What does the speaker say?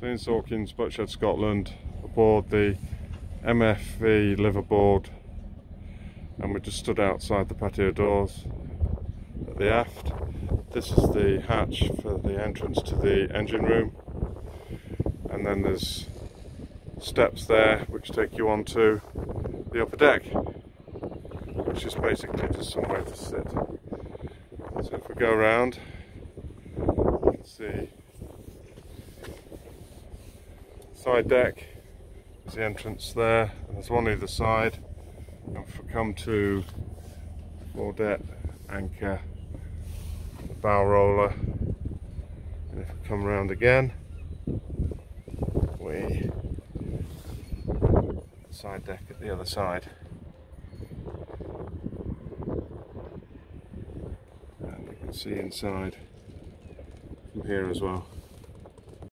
So Sawkins, Boatshed Scotland, aboard the MFV liveaboard and we just stood outside the patio doors at the aft. This is the hatch for the entrance to the engine room and then there's steps there which take you onto the upper deck which is basically just somewhere to sit. So if we go around you can see side deck. There's the entrance there and there's one either side. And if come to foredette anchor the bow roller. And if we come around again we side deck at the other side. And you can see inside from here as well